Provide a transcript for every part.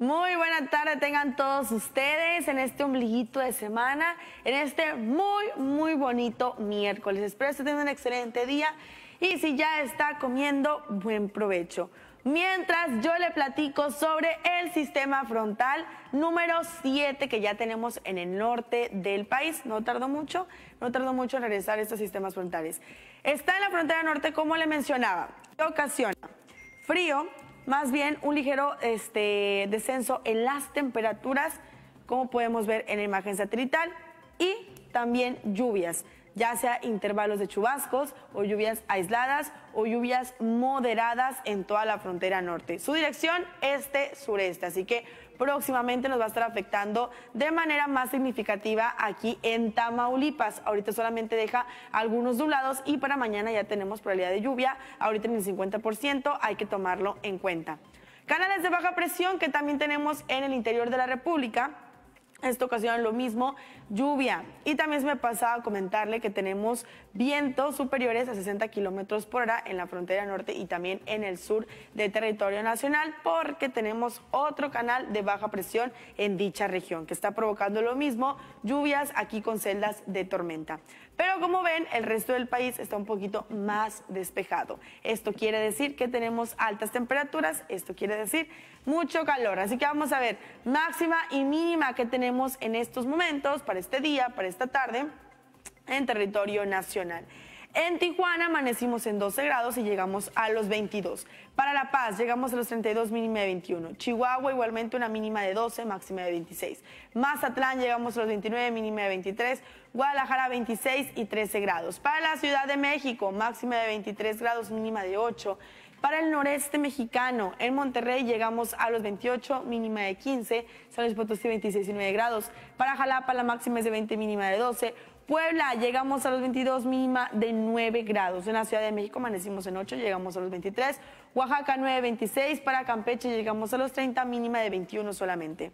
Muy buena tarde tengan todos ustedes en este ombliguito de semana, en este muy, muy bonito miércoles. Espero que tengan un excelente día y si ya está comiendo, buen provecho. Mientras yo le platico sobre el sistema frontal número 7 que ya tenemos en el norte del país. No tardó mucho, no tardó mucho en regresar estos sistemas frontales. Está en la frontera norte, como le mencionaba, ocasiona frío, más bien un ligero este, descenso en las temperaturas, como podemos ver en la imagen satelital, y también lluvias, ya sea intervalos de chubascos o lluvias aisladas o lluvias moderadas en toda la frontera norte. Su dirección este-sureste, así que próximamente nos va a estar afectando de manera más significativa aquí en Tamaulipas. Ahorita solamente deja algunos nublados y para mañana ya tenemos probabilidad de lluvia, ahorita en el 50%, hay que tomarlo en cuenta. Canales de baja presión que también tenemos en el interior de la República esta ocasión lo mismo, lluvia. Y también se me pasaba a comentarle que tenemos vientos superiores a 60 kilómetros por hora en la frontera norte y también en el sur del territorio nacional, porque tenemos otro canal de baja presión en dicha región que está provocando lo mismo, lluvias aquí con celdas de tormenta. Pero como ven, el resto del país está un poquito más despejado. Esto quiere decir que tenemos altas temperaturas, esto quiere decir mucho calor. Así que vamos a ver máxima y mínima que tenemos en estos momentos, para este día, para esta tarde, en territorio nacional. En Tijuana amanecimos en 12 grados y llegamos a los 22. Para La Paz llegamos a los 32, mínima de 21. Chihuahua igualmente una mínima de 12, máxima de 26. Mazatlán llegamos a los 29, mínima de 23. Guadalajara 26 y 13 grados. Para la Ciudad de México máxima de 23 grados, mínima de 8. Para el noreste mexicano, en Monterrey llegamos a los 28, mínima de 15. San Luis Potosí 26 y 9 grados. Para Jalapa la máxima es de 20, mínima de 12. Puebla llegamos a los 22, mínima de 9 grados. En la Ciudad de México amanecimos en 8, llegamos a los 23. Oaxaca 9, 26. Para Campeche llegamos a los 30, mínima de 21 solamente.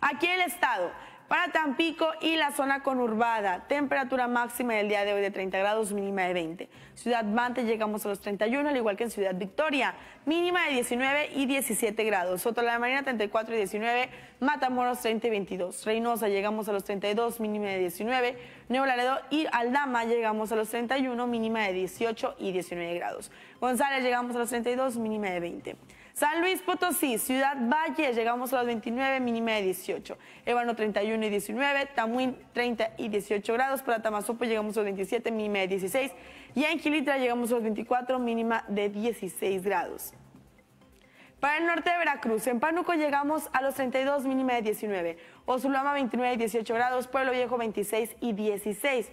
Aquí el estado, para Tampico y la zona conurbada, temperatura máxima del día de hoy de 30 grados, mínima de 20. Ciudad Mante llegamos a los 31, al igual que en Ciudad Victoria, mínima de 19 y 17 grados. Soto la Marina 34 y 19, Matamoros 30 y 22. Reynosa llegamos a los 32, mínima de 19. Nuevo Laredo y Aldama llegamos a los 31, mínima de 18 y 19 grados. González llegamos a los 32, mínima de 20. San Luis Potosí, Ciudad Valle, llegamos a los 29, mínima de 18. Ébano 31 y 19, Tamuín 30 y 18 grados. Para Tamazopo llegamos a los 27, mínima de 16. Y en Quilitra llegamos a los 24, mínima de 16 grados. Para el norte de Veracruz, en Pánuco llegamos a los 32, mínima de 19. Osulama 29 y 18 grados, Pueblo Viejo 26 y 16.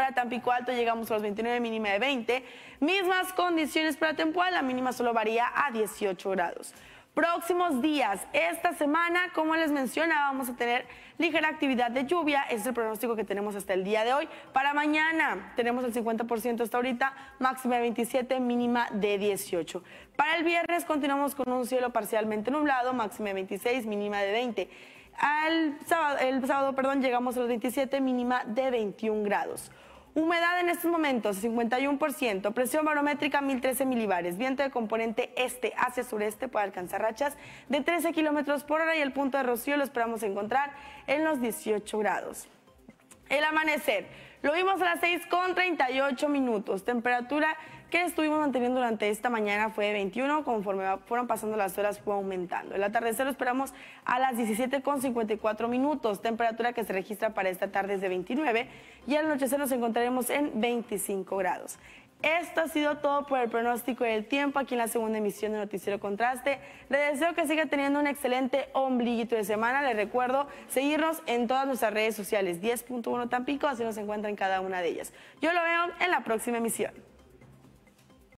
Para Tampico Alto llegamos a los 29, mínima de 20. Mismas condiciones para Tempual, la mínima solo varía a 18 grados. Próximos días, esta semana, como les mencionaba, vamos a tener ligera actividad de lluvia. Es el pronóstico que tenemos hasta el día de hoy. Para mañana tenemos el 50% hasta ahorita, máxima de 27, mínima de 18. Para el viernes continuamos con un cielo parcialmente nublado, máxima de 26, mínima de 20. Al sábado, el sábado, perdón, llegamos a los 27, mínima de 21 grados. Humedad en estos momentos 51%, presión barométrica 1013 milibares, viento de componente este hacia sureste puede alcanzar rachas de 13 kilómetros por hora y el punto de rocío lo esperamos encontrar en los 18 grados. El amanecer, lo vimos a las 6 con 38 minutos, temperatura que estuvimos manteniendo durante esta mañana fue de 21, conforme fueron pasando las horas fue aumentando. El atardecer lo esperamos a las 17 con 54 minutos, temperatura que se registra para esta tarde es de 29 y al anochecer nos encontraremos en 25 grados. Esto ha sido todo por el pronóstico del tiempo aquí en la segunda emisión de Noticiero Contraste. Le deseo que siga teniendo un excelente ombliguito de semana. Les recuerdo seguirnos en todas nuestras redes sociales 10.1 Tampico, así nos encuentran cada una de ellas. Yo lo veo en la próxima emisión.